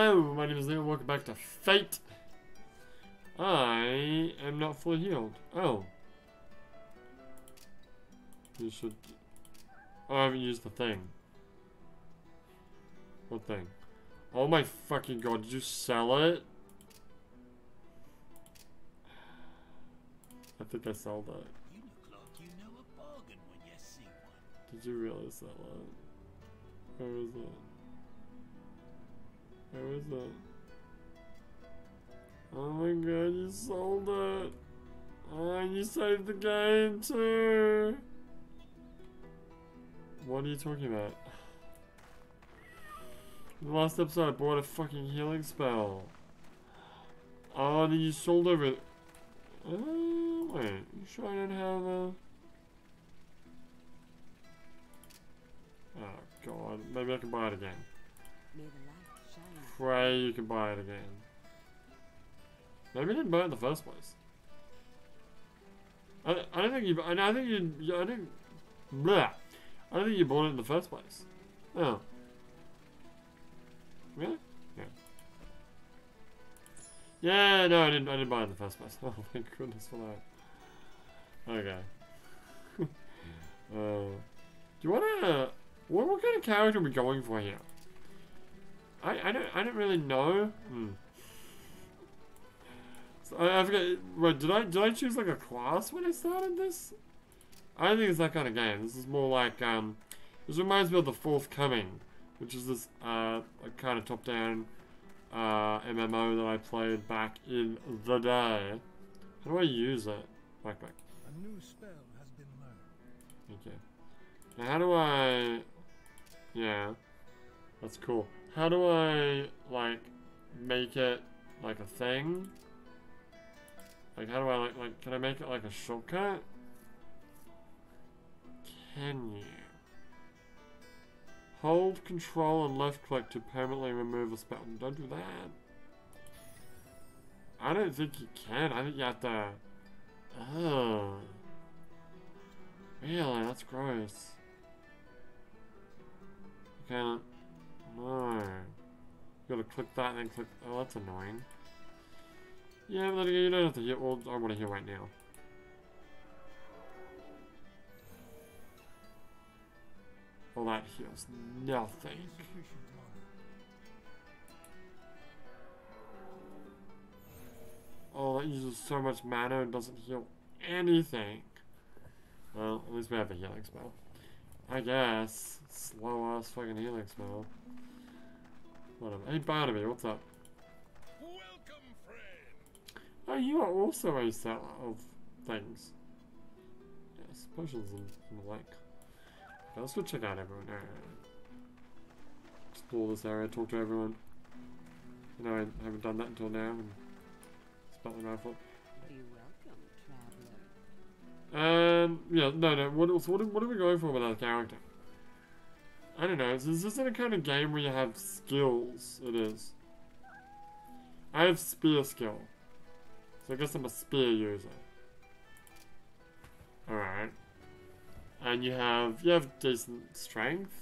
Hello, my name is Leo. Welcome back to Fate. I am not fully healed. Oh. You should. Oh, I haven't used the thing. What thing? Oh my fucking god, did you sell it? I think I sold it. You like you know you. Did you really sell it? Where is it? Where is it? Oh my god, you sold it! Oh, you saved the game too! What are you talking about? The last episode I bought a fucking healing spell. Oh, then you sold over. Oh, uh, wait, you sure I don't have a. Oh god, maybe I can buy it again. Pray you can buy it again. Maybe didn't buy it in the first place. I, I don't think you. I, I think you. I think. I don't think you bought it in the first place. Oh. Really? Yeah. Yeah. No, I didn't. I didn't buy it in the first place. Oh my goodness for that. Okay. uh, do you want to? What, what kind of character are we going for here? I, I don't I don't really know. Hmm. So I, I forget. Wait, did I did I choose like a class when I started this? I don't think it's that kind of game. This is more like um. This reminds me of the Forthcoming, which is this uh like kind of top down uh MMO that I played back in the day. How do I use it? Back back. A new spell has been learned. Okay. Now how do I? Yeah, that's cool. How do I like make it like a thing? Like how do I like like can I make it like a shortcut? Can you? Hold control and left click to permanently remove a spell. Don't do that. I don't think you can. I think you have to. Oh. Really? That's gross. No. Gotta click that and then click. Oh, that's annoying. Yeah, but you don't have to hear. Well, I want to hear right now. Well, that heals nothing. Oh, that uses so much mana and doesn't heal anything. Well, at least we have a healing spell. I guess. Slow ass fucking healing spell. Whatever. Hey Barnaby, what's up? Welcome, friend. Oh, you are also a seller of things. Yes, potions and, and the like. Okay, let's go check out everyone. Alright. Explore this area, talk to everyone. You know, I haven't done that until now, and spelt the mouthful. Be welcome, traveler. Um, yeah, no, no. What else? What, what are we going for with our character? I don't know. Is is this a kind of game where you have skills? It is. I have spear skill, so I guess I'm a spear user. All right. And you have you have decent strength,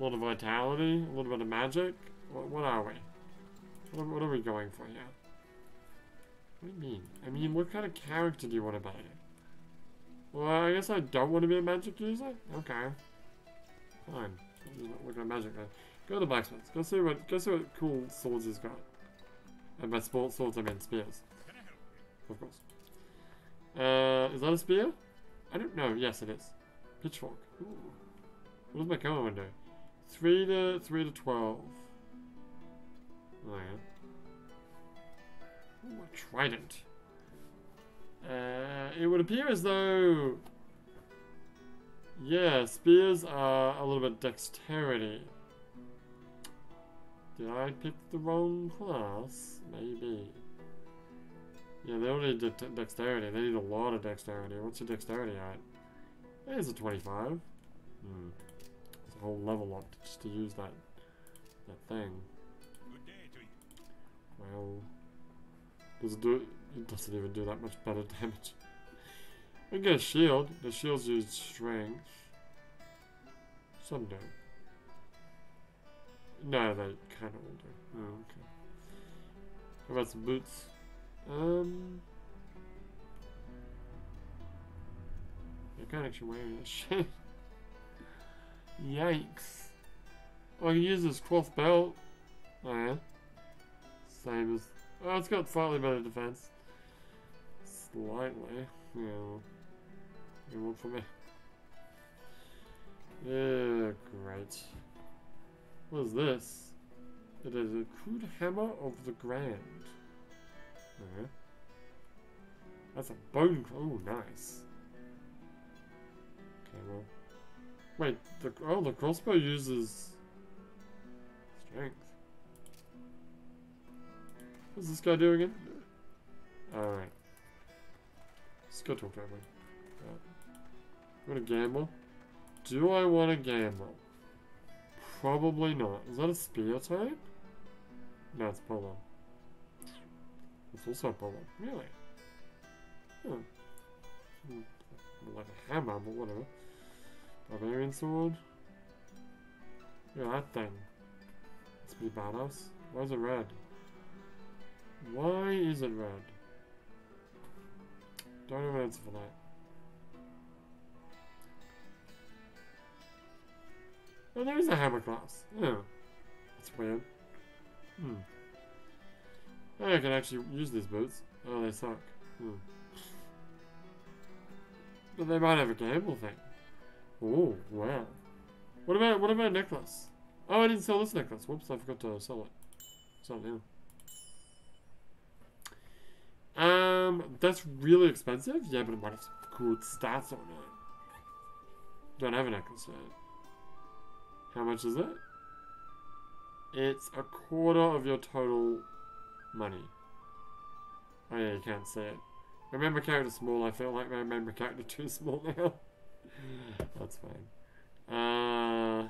a lot of vitality, a little bit of magic. What, what are we? What what are we going for here? What do you mean? I mean, what kind of character do you want to be? Well, I guess I don't want to be a magic user. Okay. Fine. Looking at magic then. Go to the blacksmith. Go see what go see what cool swords he's got. And by sport swords I mean spears. Of course. Uh is that a spear? I don't know. Yes it is. Pitchfork. Ooh. What does my color window? Three to three to twelve. Oh yeah. Ooh, a trident. Uh, it would appear as though, yeah, spears are a little bit dexterity. Did I pick the wrong class? Maybe. Yeah, they don't need de- de- dexterity. They need a lot of dexterity. What's your dexterity at? It's a 25. Hmm. It's a whole level up just to use that that thing. you? Good day to you. Well, does it do? It doesn't even do that much better damage. I get a shield. The shields use strength. Some do. No, they kind of all do. Oh, okay. How about some boots? Um. I can't actually wear that shit. Yikes. Oh, I can use this cloth belt. Oh, yeah. Same as. Oh, it's got slightly better defense. Slightly. Yeah. You for me. Yeah, great. What is this? It is a crude hammer of the grand. Uh-huh. That's a bone. Oh, nice. Okay, well. Wait, the oh the crossbow uses strength. What's this guy doing? Alright. Let's go talk to everyone. Want to gamble? Do I want to gamble? Probably not. Is that a spear type? No, it's polo. It's also polo. Really? Hmm. Hmm, Like a hammer, but whatever. Barbarian sword? Yeah, that thing. Must be badass. Why is it red? Why is it red? Don't have an answer for that. Oh, there is a hammer class. Yeah. That's weird. Hmm. I can actually use these boots. Oh, they suck. Hmm. But they might have a gamble thing. Oh, wow. What about what about a necklace? Oh, I didn't sell this necklace. Whoops, I forgot to sell it. Sell it now. Um, that's really expensive. Yeah, but it might have some good stats on it. Don't have a necklace yet. How much is it? It's a quarter of your total money. Oh yeah, you can't see it. Remember character small, I feel like my remember character too small now. That's fine. Uh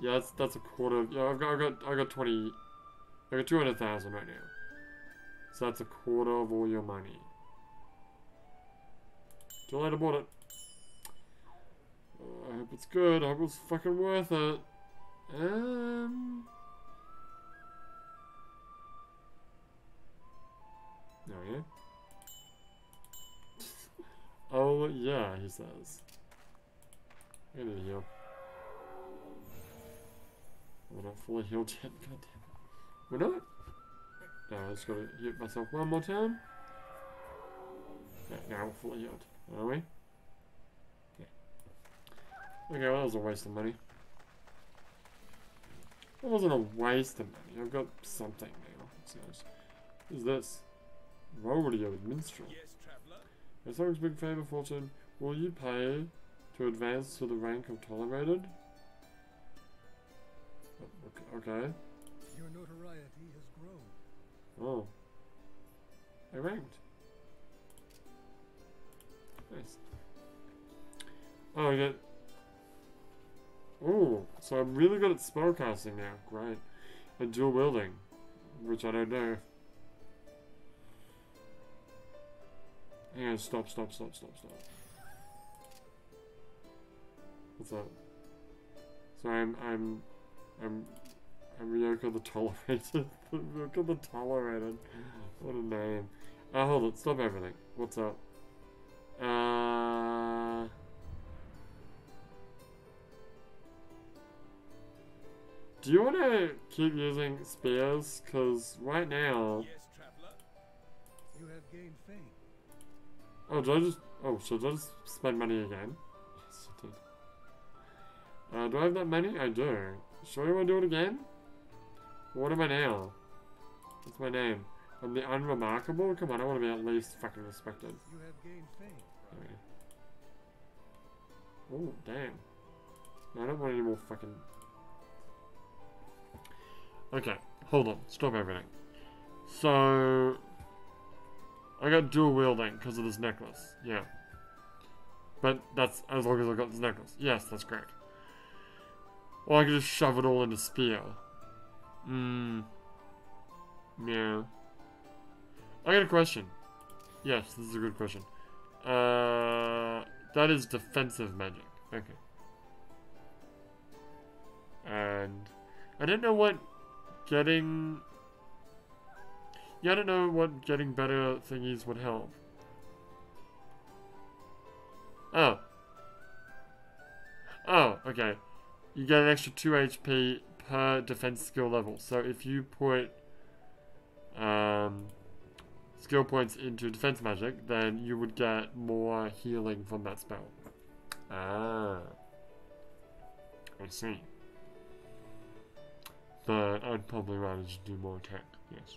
Yeah, that's that's a quarter of, yeah, I've got I've got I've got twenty I got two hundred thousand right now. So that's a quarter of all your money. Too late, I bought it. Hope it's good. I hope it's fucking worth it. Um. Oh yeah. oh yeah, he says. I need to heal. We're not fully healed yet. God damn it. We're not. No, I just gotta hit myself one more time. Yeah, now we're fully healed. Are we? Okay, well, that was a waste of money. That wasn't a waste of money. I've got something now. So, who's this? Rodeo Minstrel. Yes, traveler. As Song's big favor, Fortune, will you pay to advance to the rank of tolerated? Okay. Your notoriety has grown. Oh. I ranked. Nice. Oh, I get. Oh, so I'm really good at spellcasting now. Great. And dual wielding, which I don't know. Hang on, stop, stop, stop, stop, stop. What's up? So I'm, I'm, I'm, I'm Ryoko the Tolerated. Ryoko the Tolerated. What a name. Uh, hold on, stop everything. What's up? Do you want to keep using spears? Because right now... Yes, traveler. You have gained fame. Oh, did I just... Oh, should I just spend money again? Yes, I did. Uh, do I have that money? I do. Sure you want to do it again? What am I now? What's my name? I'm the unremarkable? Come on, I want to be at least fucking respected. You have gained fame. Okay. Oh, damn. No, I don't want any more fucking... Okay, hold on. Stop everything. So... I got dual wielding because of this necklace. Yeah. But that's as long as I got this necklace. Yes, that's correct. Or I could just shove it all into spear. Mmm. Yeah. I got a question. Yes, this is a good question. Uh, that is defensive magic. Okay. And I don't know what getting. Yeah, I don't know what getting better thingies would help. Oh. Oh, okay. You get an extra 2 HP per defense skill level. So if you put um, skill points into defense magic, then you would get more healing from that spell. Ah. I see. But I'd probably rather just do more attack, yes.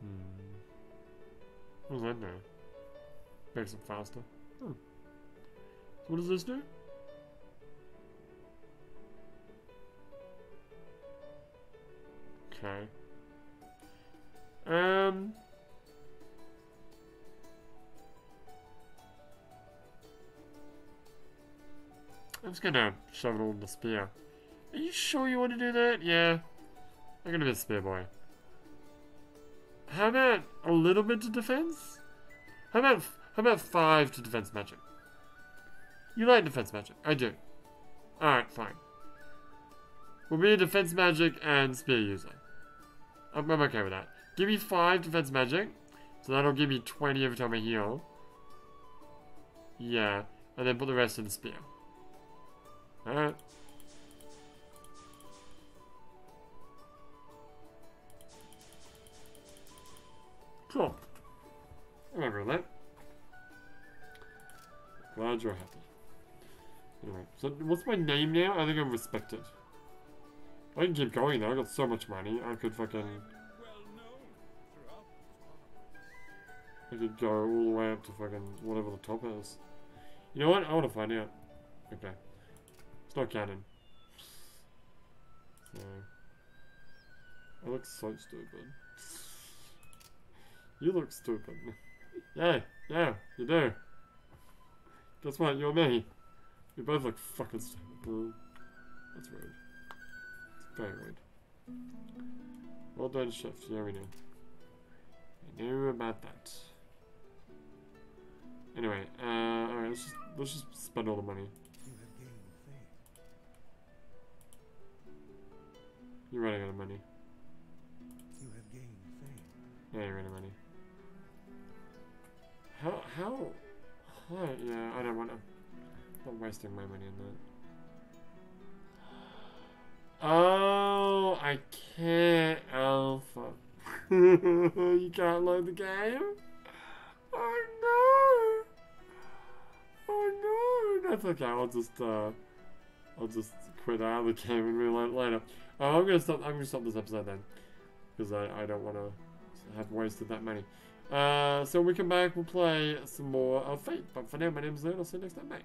Hmm. What does that do? Makes it faster. Hmm. What does this do? Okay. Just gonna shove it all in the spear. Are you sure you want to do that? Yeah. I'm gonna be a spear boy. How about a little bit to defense? How about how about five to defense magic? You like defense magic? I do. Alright, fine. We'll be a defense magic and spear user. I'm, I'm okay with that. Give me five defense magic. So that'll give me 20 every time I heal. Yeah. And then put the rest in the spear. Alright. Cool. Remember that. Glad you're happy. Anyway, so what's my name now? I think I'm respected. I can keep going though, I got so much money, I could fucking... I could go all the way up to fucking whatever the top is. You know what? I want to find out. Okay. Not canon. So... I look so stupid. You look stupid. yeah, yeah, you do. Guess what? You're me. We both look fucking stupid. That's rude. It's very rude. Well done, shift. Yeah, we knew. I knew about that. Anyway, uh, alright, let's just, let's just spend all the money. You're running out of money. You have gained fame. Yeah, you're running out of money. How, how, how, yeah, I don't want to, not wasting my money on that. Oh, I can't alpha. you can't load the game? Oh no! Oh no! That's okay, I'll just, uh, I'll just of the game and reload it later. I'm gonna stop, I'm gonna stop this episode then. Because I, I don't want to have wasted that money. Uh, so when we come back, we'll play some more of Fate. But for now, my name's Zane. I'll see you next time, mate.